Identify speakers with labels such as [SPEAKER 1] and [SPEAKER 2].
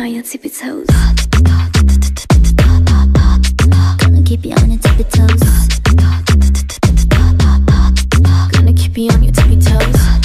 [SPEAKER 1] keep you on your tippy toes.
[SPEAKER 2] Gonna keep you on your tippy toes.
[SPEAKER 1] Gonna keep you on your tippy toes.